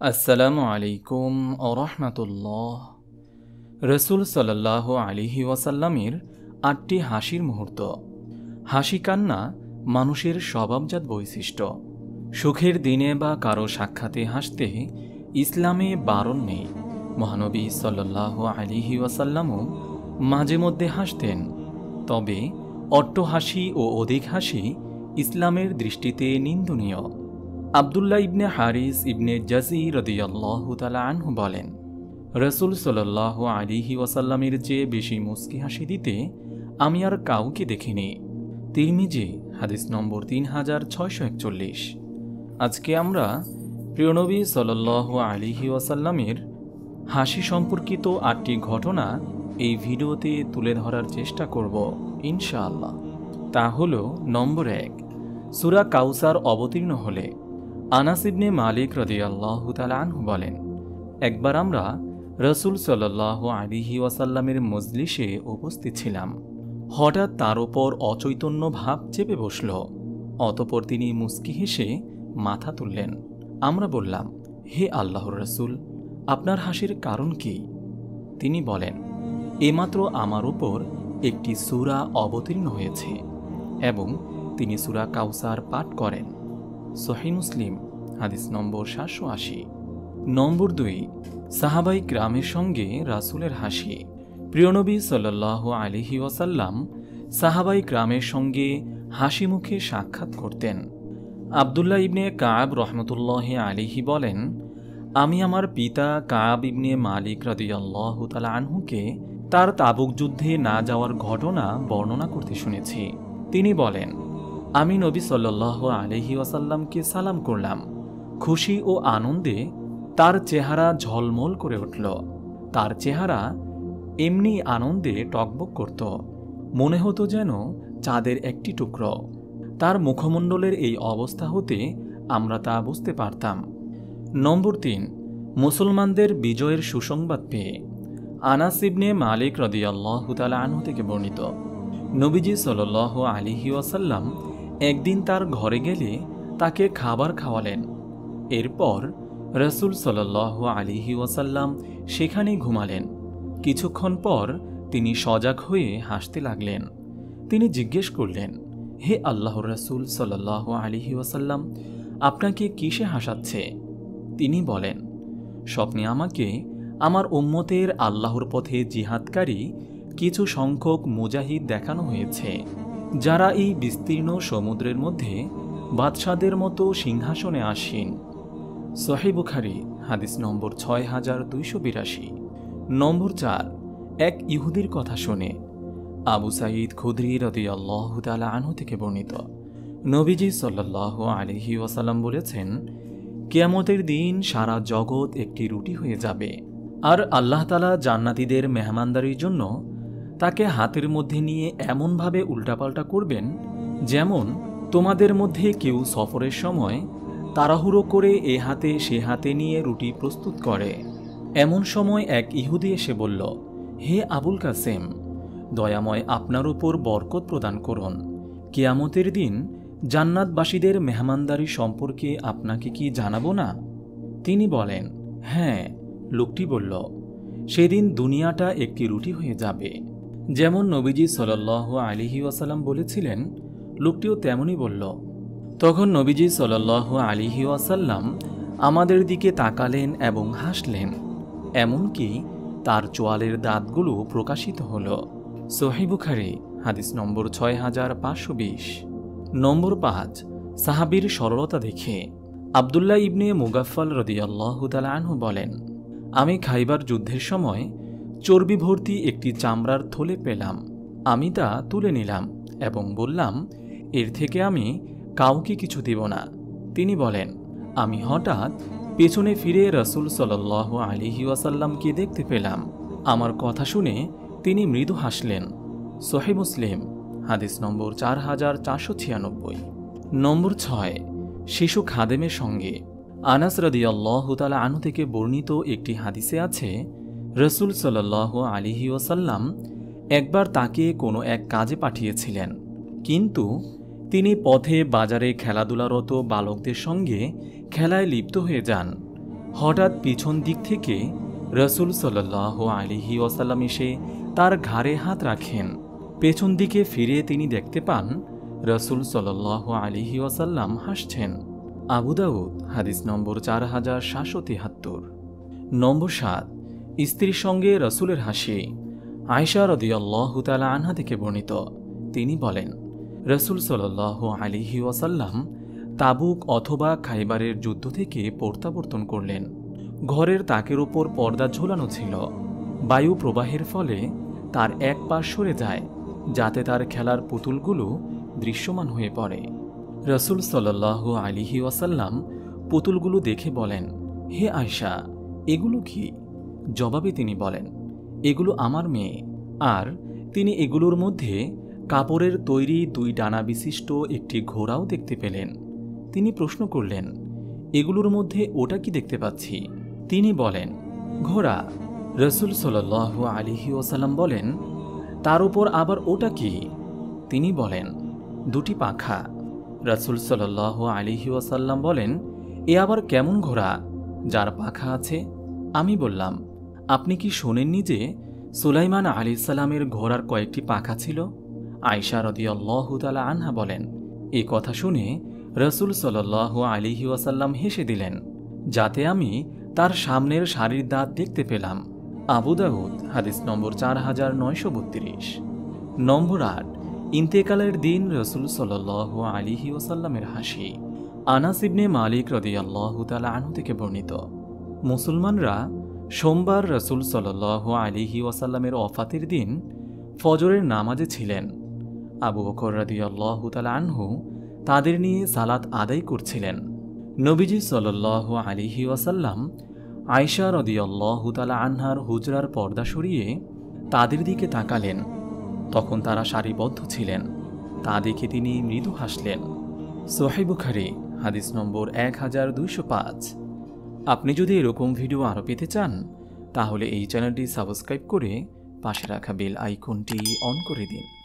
আসসালামু আলাইকুম আরহামতুল্লাহ রসুল সাল্লাহ আলিহি ওয়াসাল্লামের আটটি হাসির মুহূর্ত। হাসি কান্না মানুষের স্বভাবজাত বৈশিষ্ট্য। সুখের দিনে বা কারও সাক্ষাতে হাসতে ইসলামে বারণ নেই। মহানবী সাল্লাহ আলিহি ওয়াসাল্লামও মাঝে মধ্যে হাসতেন। তবে অট্ট হাসি ও অধিক হাসি ইসলামের দৃষ্টিতে নিন্দনীয়। আবদুল্লাহ ইবনে হারিস ইবনে জাজি রদিয়াল্লাহ তালা আনহু বলেন, রসুল সাল্লাহ আলিহি ওয়াসাল্লামের চেয়ে বেশি মুস্কি হাসি দিতে আমি আর কাউকে দেখিনি। তিরমিজি, হাদিস নম্বর তিন হাজার ছয়শো একচল্লিশ। আজকে আমরা প্রিয়নবী সাল্লাহ আলিহি ওয়াসাল্লামের হাসি সম্পর্কিত আটটি ঘটনা এই ভিডিওতে তুলে ধরার চেষ্টা করব, ইনশাআল্লাহ। তা হল নম্বর এক, সুরা কাউসার অবতীর্ণ হলে আনাসিবনে মালিক রদিয়াল্লাহ আনহু বলেন, একবার আমরা রসুল সাল্লাহ আলিহি ওয়াসাল্লামের মজলিসে উপস্থিত ছিলাম। হঠাৎ তার ওপর অচৈতন্য ভাব চেপে বসল। অতপর তিনি মুস্কি হেসে মাথা তুললেন। আমরা বললাম, হে আল্লাহর রসুল, আপনার হাসির কারণ কি? তিনি বলেন, এমাত্র আমার উপর একটি সুরা অবতীর্ণ হয়েছে এবং তিনি সুরা কাউসার পাঠ করেন। সহি মুসলিম, হাদিস নম্বর সাতশো আশি। নম্বর দুই, সাহাবাই গ্রামের সঙ্গে রাসুলের হাসি। প্রিয়নবী সাল্লাহ আলিহি ওয়াসাল্লাম সাহাবাই গ্রামের সঙ্গে হাসি মুখে সাক্ষাৎ করতেন। আবদুল্লাহ ইবনে কাব রহমতুল্লাহ আলিহি বলেন, আমি আমার পিতা কাব ইবনে মালিক রদিয়াল্লাহ তালা আনহুকে তার তাবুক যুদ্ধে না যাওয়ার ঘটনা বর্ণনা করতে শুনেছি। তিনি বলেন আমি নবী সাল্লাহ আলহি ওয়াসাল্লামকে সালাম করলাম। খুশি ও আনন্দে তার চেহারা ঝলমল করে উঠল। তার চেহারা এমনি আনন্দে টকবক করত। মনে হতো যেন চাঁদের একটি টুকরো। তার মুখমণ্ডলের এই অবস্থা হতে আমরা তা বুঝতে পারতাম। নম্বর তিন, মুসলমানদের বিজয়ের সুসংবাদ পেয়ে। আনাসিবনে মালিক রদিয়াল্লাহ তালা আনহু থেকে বর্ণিত, নবীজি সাল আলিহি ওয়াসাল্লাম একদিন তার ঘরে গেলে তাকে খাবার খাওয়ালেন। এরপর রসুল সাল্লাহ আলিহি ওয়াসাল্লাম সেখানেই ঘুমালেন। কিছুক্ষণ পর তিনি সজাগ হয়ে হাসতে লাগলেন। তিনি জিজ্ঞেস করলেন, হে আল্লাহ রসুল সাল্লাহ আলিহি ওয়াসাল্লাম, আপনাকে কিসে হাসাচ্ছে? তিনি বলেন, স্বপ্নে আমাকে আমার উম্মতের আল্লাহর পথে জিহাদকারী কিছু সংখ্যক মুজাহিদ দেখানো হয়েছে। যারা এই বিস্তীর্ণ সমুদ্রের মধ্যে বাদশাদের মতো সিংহাসনে আসীন। সহিবুখারি হাদিস নম্বর ছয় হাজার দুইশো বিরাশি। নম্বর চার, এক ইহুদির কথা শুনে। আবু সাঈদ খুদ্রি রদি আল্লাহ তালা আনহু থেকে বর্ণিত। নবীজি সাল্লাহ আলহি ওয়াসাল্লাম বলেছেন, কেয়ামতের দিন সারা জগৎ একটি রুটি হয়ে যাবে। আর আল্লাহ তালা জান্নাতিদের মেহমানদারির জন্য তাকে হাতের মধ্যে নিয়ে এমনভাবে উল্টাপাল্টা করবেন যেমন, তোমাদের মধ্যে কেউ সফরের সময় তাড়াহুড়ো করে এ হাতে সে হাতে নিয়ে রুটি প্রস্তুত করে। এমন সময় এক ইহুদি এসে বলল, হে আবুল কাসেম, দয়াময় আপনার উপর বরকত প্রদান করুন। কেয়ামতের দিন জান্নাতবাসীদের মেহমানদারি সম্পর্কে আপনাকে কি জানাব না? তিনি বলেন হ্যাঁ। লোকটি বলল, সেদিন দুনিয়াটা একটি রুটি হয়ে যাবে। যেমন নবীজি সাল আলিহি ওয়াসাল্লাম বলেছিলেন, লোকটিও তেমনই বলল। তখন নবীজি সাল আলিহি ওয়াসাল্লাম আমাদের দিকে তাকালেন এবং হাসলেন, এমনকি তার চোয়ালের দাঁতগুলো প্রকাশিত হল। সোহিবুখারি হাদিস নম্বর ছয় হাজার পাঁচশো বিশ। নম্বর পাঁচ, সাহাবির সরলতা দেখে। আবদুল্লাহ ইবনে মুগাফল রদিয়াল্লাহ আনহু বলেন, আমি খাইবার যুদ্ধের সময় চর্বি ভর্তি একটি চামড়ার থলে পেলাম। আমি তা তুলে নিলাম এবং বললাম, এর থেকে আমি কাউকে কিছু দিব না। তিনি বলেন, আমি হঠাৎ পেছনে ফিরে রসুল সাল আলিহি ওয়াসাল্লামকে দেখতে পেলাম। আমার কথা শুনে তিনি মৃদু হাসলেন। সোহে মুসলিম, হাদিস নম্বর চার হাজার চারশো ছিয়ানব্বই। নম্বর ছয়, শিশু খাদেমের সঙ্গে। আনাস তালা আনু থেকে বর্ণিত একটি হাদিসে আছে রসুল সাল্লাহ আলিহি ওসাল্লাম একবার তাকে কোনো এক কাজে পাঠিয়েছিলেন। কিন্তু তিনি পথে বাজারে খেলাধুলারত বালকদের সঙ্গে খেলায় লিপ্ত হয়ে যান। হঠাৎ পিছন দিক থেকে রসুল সাল্লাহ আলিহি ওয়াসাল্লাম এসে তার ঘাড়ে হাত রাখেন। পেছন দিকে ফিরে তিনি দেখতে পান রসুল সাল্লাহ আলিহি ওয়াসাল্লাম হাসছেন। আবু দাউদ, হাদিস নম্বর চার হাজার সাতশো তিহাত্তর। নম্বর সাত স্ত্রীর সঙ্গে রসুলের হাসি। আয়সা রদিয়াল্লাহ তালা আনহা থেকে বর্ণিত। তিনি বলেন, রসুল সাল্লাহ আলিহি ওয়াসাল্লাম তাবুক অথবা খাইবারের যুদ্ধ থেকে প্রত্যাবর্তন করলেন। ঘরের তাকের ওপর পর্দা ঝোলানো ছিল। বায়ু প্রবাহের ফলে তার এক পাশ সরে যায়, যাতে তার খেলার পুতুলগুলো দৃশ্যমান হয়ে পড়ে। রসুল সাল্লাহ আলিহি ওয়াসাল্লাম পুতুলগুলো দেখে বলেন, হে আয়সা এগুলো কি? জবাবে তিনি বলেন, এগুলো আমার মেয়ে। আর তিনি এগুলোর মধ্যে কাপড়ের তৈরি দুই ডানা বিশিষ্ট একটি ঘোড়াও দেখতে পেলেন। তিনি প্রশ্ন করলেন, এগুলোর মধ্যে ওটা কি দেখতে পাচ্ছি? তিনি বলেন, ঘোড়া। রসুল সাল আলিহি ওসাল্লাম বলেন, তার উপর আবার ওটা কি? তিনি বলেন, দুটি পাখা। রসুল সাল আলিহি ওয়াসাল্লাম বলেন, এ আবার কেমন ঘোড়া? যার পাখা আছে? আমি বললাম আপনি কি শোনেননি যে সুলাইমান আলি সাল্লামের ঘোড়ার কয়েকটি পাখা ছিল? আয়সা রদিয়াল্লাহতালা আনহা বলেন, এ কথা শুনে রসুল সাল আলিহি ওয়াসাল্লাম হেসে দিলেন, যাতে আমি তার সামনের শাড়ির দাঁত দেখতে পেলাম। আবু দাউদ, হাদিস নম্বর চার হাজার নয়শো বত্রিশ। নম্বর আট, ইন্তেকালের দিন রসুল সাল আলিহি ওসাল্লামের হাসি। আনাসিবনে মালিক রদি আল্লাহ আনহু থেকে বর্ণিত। মুসলমানরা সোমবার রসুল সাল আলিহি ওয়াসাল্লামের অফাতের দিন ফজরের নামাজে ছিলেন। আবু বকর রদি আল্লাহ আনহু তাদের নিয়ে সালাত আদায় করছিলেন। নবীজি সাল আলিহি ওয়াসাল্লাম আয়সা রদি আল্লাহ আনহার হুজরার পর্দা সরিয়ে তাদের দিকে তাকালেন। তখন তারা সারিবদ্ধ ছিলেন। তা দেখে তিনি মৃদু হাসলেন। সোহাইবুখারি হাদিস নম্বর এক হাজার দুইশো পাঁচ। আপনি যদি এরকম ভিডিও আরও পেতে চান, তাহলে এই চ্যানেলটি সাবস্ক্রাইব করে পাশে রাখা বেল আইকনটি অন করে দিন।